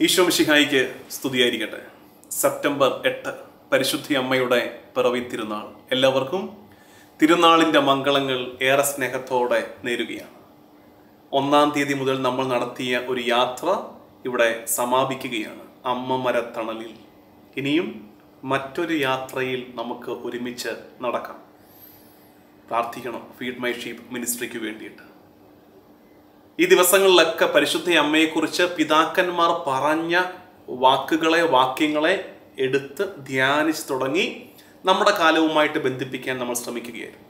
ഈശോ മിശിഹായിക്ക് സ്തുതിയായിരിക്കട്ടെ. സെപ്റ്റംബർ എട്ട് പരിശുദ്ധി അമ്മയുടെ പിറവി തിരുനാൾ. എല്ലാവർക്കും തിരുനാളിന്റെ മംഗളങ്ങൾ ഏറെ സ്നേഹത്തോടെ നേരുകയാണ്. ഒന്നാം തീയതി മുതൽ നമ്മൾ നടത്തിയ ഒരു യാത്ര ഇവിടെ സമാപിക്കുകയാണ്. അമ്മ മരത്തണലിൽ ഇനിയും മറ്റൊരു യാത്രയിൽ നമുക്ക് ഒരുമിച്ച് നടക്കാം. പ്രാർത്ഥിക്കണം. ഫീഡ് മൈ ഷീപ്പ് മിനിസ്ട്രിക്ക് വേണ്ടിയിട്ട്. ഈ ദിവസങ്ങളിലൊക്കെ പരിശുദ്ധ അമ്മയെക്കുറിച്ച് പിതാക്കന്മാർ പറഞ്ഞ വാക്കുകളെ വാക്യങ്ങളെ എടുത്ത് ധ്യാനിച്ച് തുടങ്ങി നമ്മുടെ കാലവുമായിട്ട് ബന്ധിപ്പിക്കാൻ നമ്മൾ ശ്രമിക്കുകയായിരുന്നു.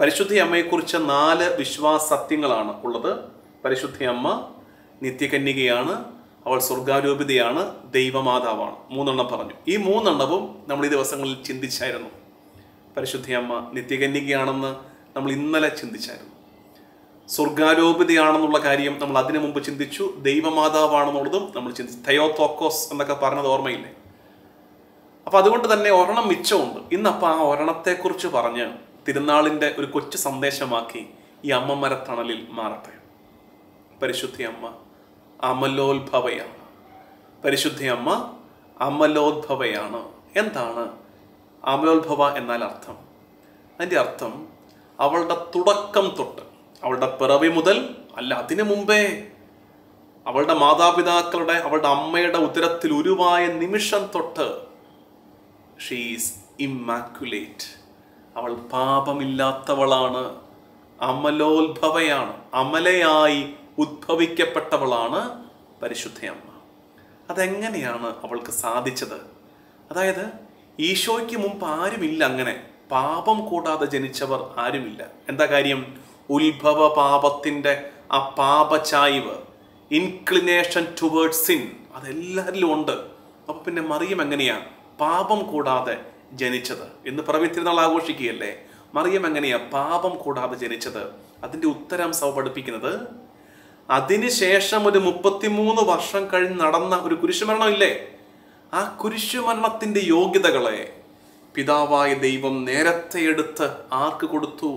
പരിശുദ്ധ അമ്മയെക്കുറിച്ച് നാല് വിശ്വാസ സത്യങ്ങളാണ് ഉള്ളത്. പരിശുദ്ധ അമ്മ നിത്യകന്യകയാണ് അവൾ സ്വർഗാരൂപിതയാണ് ദൈവമാതാവാണ്. മൂന്നെണ്ണം പറഞ്ഞു. ഈ മൂന്നെണ്ണവും നമ്മൾ ഈ ദിവസങ്ങളിൽ ചിന്തിച്ചായിരുന്നു. പരിശുദ്ധ അമ്മ നിത്യകന്യകയാണെന്ന് നമ്മൾ ഇന്നലെ ചിന്തിച്ചായിരുന്നു. സ്വർഗാരോപിതയാണെന്നുള്ള കാര്യം നമ്മൾ അതിനു മുമ്പ് ചിന്തിച്ചു. ദൈവമാതാവാണെന്നുള്ളതും നമ്മൾ ചിന്തിച്ചു. തയോത്തോക്കോസ് എന്നൊക്കെ പറഞ്ഞത് ഓർമ്മയില്ലേ? അപ്പൊ അതുകൊണ്ട് തന്നെ ഒരെണ്ണം മിച്ചമുണ്ട്. ഇന്നപ്പോൾ ആ ഒരെണ്ണത്തെക്കുറിച്ച് പറഞ്ഞ് തിരുനാളിന്റെ ഒരു കൊച്ചു സന്ദേശമാക്കി ഈ അമ്മമരത്തണലിൽ മാറട്ടെ. പരിശുദ്ധി അമ്മ അമലോത്ഭവയാണ്. പരിശുദ്ധി അമ്മ അമലോത്ഭവയാണ്. എന്താണ് അമലോത്ഭവ എന്നാൽ അർത്ഥം? അതിന്റെ അർത്ഥം അവളുടെ തുടക്കം തൊട്ട് അവളുടെ പിറവി മുതൽ അല്ല അതിനു മുമ്പേ അവളുടെ മാതാപിതാക്കളുടെ അവളുടെ അമ്മയുടെ ഉദരത്തിൽ ഉരുവായ നിമിഷം തൊട്ട് ഷീസ് ഇമ്മാക്കുലേറ്റ് അവൾ പാപമില്ലാത്തവളാണ് അമലോത്ഭവയാണ് അമലയായി ഉദ്ഭവിക്കപ്പെട്ടവളാണ് പരിശുദ്ധയമ്മ അതെങ്ങനെയാണ് അവൾക്ക് സാധിച്ചത്? അതായത് ഈശോയ്ക്ക് മുമ്പ് ആരുമില്ല അങ്ങനെ. പാപം കൂടാതെ ജനിച്ചവർ ആരുമില്ല. എന്താ കാര്യം? ഉത്ഭവ പാപത്തിന്റെ ആ പാപചായ്വ് ഇൻക്ലിനേഷൻ ടുവേർഡ് സിൻ അതെല്ലാവരിലും ഉണ്ട്. അപ്പോൾ പിന്നെ മറിയം എങ്ങനെയാ പാപം കൂടാതെ ജനിച്ചത്. എന്ന് പ്രവിത്തിരുന്നാൾ ആഘോഷിക്കുകയല്ലേ? മറിയം എങ്ങനെയാ? പാപം കൂടാതെ ജനിച്ചത്? അതിന്റെ ഉത്തരം സഭ പഠിപ്പിക്കുന്നത് അതിനുശേഷം ഒരു മുപ്പത്തിമൂന്ന് വർഷം കഴിഞ്ഞ് നടന്ന ഒരു കുരിശുമരണം ഇല്ലേ ആ കുരിശുമരണത്തിന്റെ യോഗ്യതകളെ പിതാവായ ദൈവം നേരത്തെ എടുത്ത് ആർക്ക് കൊടുത്തു?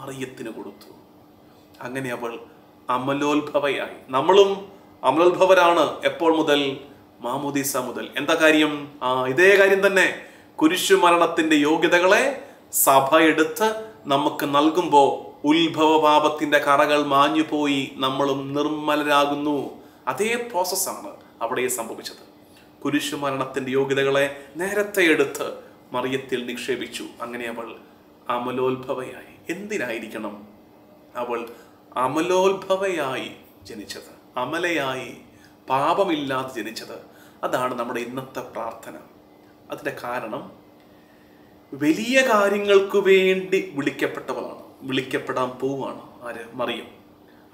മറിയത്തിന് കൊടുത്തു. അങ്ങനെ അവൾ അമലോത്ഭവയായി. നമ്മളും അമലോത്ഭവരാണ് എപ്പോൾ മുതൽ? മാമുദീസ മുതൽ. എന്താ കാര്യം? ആ ഇതേ കാര്യം തന്നെ. കുരിശു മരണത്തിന്റെ യോഗ്യതകളെ സഭ എടുത്ത് നമുക്ക് നൽകുമ്പോൾ ഉത്ഭവ പാപത്തിന്റെ കറകൾ മാഞ്ഞുപോയി നമ്മളും നിർമ്മലരാകുന്നു. അതേ പ്രോസസ്സാണ് അവിടെ സംഭവിച്ചത്. കുരിശു മരണത്തിന്റെ യോഗ്യതകളെ നേരത്തെ എടുത്ത് മറിയത്തിൽ നിക്ഷേപിച്ചു. അങ്ങനെ അവൾ അമലോത്ഭവയായി. എന്തിനായിരിക്കണം അവൾ അമലോത്ഭവയായി ജനിച്ചത്? അമലയായി പാപമില്ലാതെ ജനിച്ചത്? അതാണ് നമ്മുടെ ഇന്നത്തെ പ്രാർത്ഥന. അതിന്റെ കാരണം വലിയ കാര്യങ്ങൾക്ക് വേണ്ടി വിളിക്കപ്പെട്ടവളാണ്. വിളിക്കപ്പെടാൻ പോവുകയാണ് ആര്? മറിയം.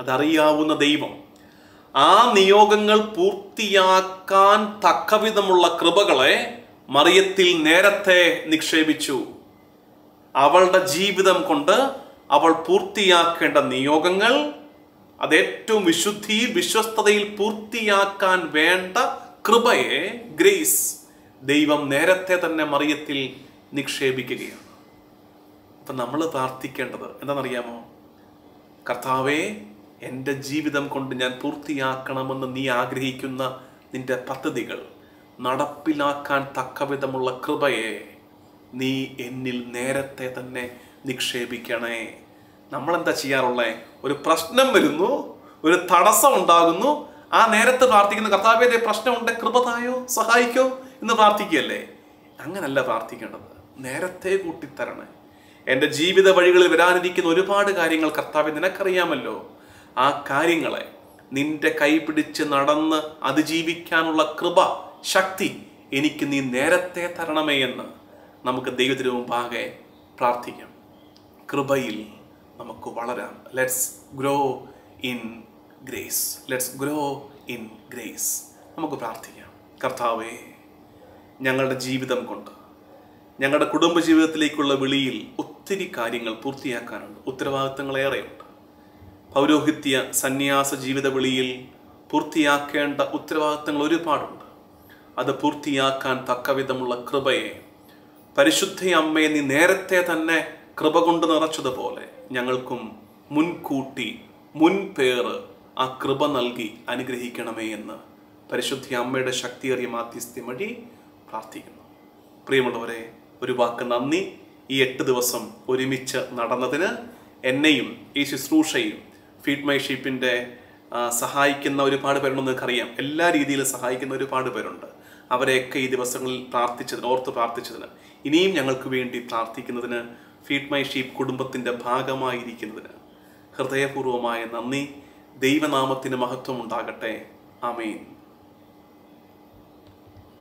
അതറിയാവുന്ന ദൈവം. ആ നിയോഗങ്ങൾ പൂർത്തിയാക്കാൻ തക്കവിധമുള്ള കൃപകളെ മറിയത്തിൽ നേരത്തെ നിക്ഷേപിച്ചു. അവളുടെ ജീവിതം കൊണ്ട് അവൾ പൂർത്തിയാക്കേണ്ട നിയോഗങ്ങൾ അത് ഏറ്റവും വിശുദ്ധിയിൽ വിശ്വസ്തതയിൽ പൂർത്തിയാക്കാൻ വേണ്ട കൃപയെ ഗ്രേസ് ദൈവം നേരത്തെ തന്നെ മറിയത്തിൽ നിക്ഷേപിക്കുകയാണ്. അപ്പൊ നമ്മൾ പ്രാർത്ഥിക്കേണ്ടത് എന്താണെന്നറിയാമോ? കർത്താവേ എന്റെ ജീവിതം കൊണ്ട് ഞാൻ പൂർത്തിയാക്കണമെന്ന് നീ ആഗ്രഹിക്കുന്ന നിന്റെ പദ്ധതികൾ നടപ്പിലാക്കാൻ തക്കവിധമുള്ള കൃപയെ നീ എന്നിൽ നേരത്തെ തന്നെ നിക്ഷേപിക്കണേ. നമ്മളെന്താ ചെയ്യാറുള്ളേ? ഒരു പ്രശ്നം വരുന്നു ഒരു തടസ്സം ഉണ്ടാകുന്നു. ആ നേരത്ത് പ്രാർത്ഥിക്കുന്ന കർത്താവേദ പ്രശ്നമുണ്ട് കൃപതായോ സഹായിക്കോ എന്ന് പ്രാർത്ഥിക്കുകയല്ലേ? അങ്ങനല്ല പ്രാർത്ഥിക്കേണ്ടത്. നേരത്തെ കൂട്ടിത്തരണേ. എന്റെ ജീവിത വഴികളിൽ വരാനിരിക്കുന്ന ഒരുപാട് കാര്യങ്ങൾ കർത്താവ് നിനക്കറിയാമല്ലോ. ആ കാര്യങ്ങളെ നിന്റെ കൈ പിടിച്ച് നടന്ന് അതിജീവിക്കാനുള്ള കൃപ ശക്തി എനിക്ക് നീ നേരത്തെ തരണമേ എന്ന്. നമുക്ക് ദൈവത്തിന് മുമ്പാകെ പ്രാർത്ഥിക്കാം. കൃപയിൽ നമുക്ക് വളരാം. Let's grow in grace let's grow in grace നമുക്ക് പ്രാർത്ഥിക്കാം. കർത്താവേ ഞങ്ങളുടെ ജീവിതം കൊണ്ട് ഞങ്ങളുടെ കുടുംബ ജീവിതത്തിലേക്കുള്ള വിളിയിൽ ഒത്തിരി കാര്യങ്ങൾ പൂർത്തിയാക്കാനുണ്ട്. ഉത്തരവാദിത്തങ്ങളേറെയുണ്ട് പൗരോഹിത്യ സന്യാസ ജീവിത വിളിയിൽ പൂർത്തിയാക്കേണ്ട ഉത്തരവാദിത്തങ്ങൾ ഒരുപാടുണ്ട്. അത് പൂർത്തിയാക്കാൻ തക്കവിധമുള്ള കൃപയെ പരിശുദ്ധ അമ്മയെ നീ നേരത്തെ തന്നെ കൃപ കൊണ്ട് നിറച്ചതുപോലെ ഞങ്ങൾക്കും മുൻകൂട്ടി മുൻപേറ് ആ കൃപ നൽകി അനുഗ്രഹിക്കണമേ എന്ന് പരിശുദ്ധ അമ്മയുടെ ശക്തിയേറിയ മാധ്യസ്ഥ്യം വഴി പ്രാർത്ഥിക്കുന്നു. പ്രിയമുള്ളവരെ ഒരു വാക്ക് നന്ദി. ഈ എട്ട് ദിവസം ഒരുമിച്ച് നടന്നതിന് എന്നെയും ഈ ശുശ്രൂഷയും ഫീഡ് മൈ ഷീപ്പിന്റെ സഹായിക്കുന്ന ഒരുപാട് പേരുണ്ടെന്ന് നിങ്ങൾക്കറിയാം. എല്ലാ രീതിയിലും സഹായിക്കുന്ന ഒരുപാട് പേരുണ്ട്. അവരെയൊക്കെ ഈ ദിവസങ്ങളിൽ പ്രാർത്ഥിച്ചതിന് ഓർത്ത് പ്രാർത്ഥിച്ചതിന് ഇനിയും ഞങ്ങൾക്ക് വേണ്ടി പ്രാർത്ഥിക്കുന്നതിന് ഫീഡ് മൈ ഷീപ്പ് കുടുംബത്തിന്റെ ഭാഗമായിരിക്കുന്നതിന്. ഹൃദയപൂർവമായ നന്ദി. ദൈവനാമത്തിന് മഹത്വം ഉണ്ടാകട്ടെ ആമേൻ.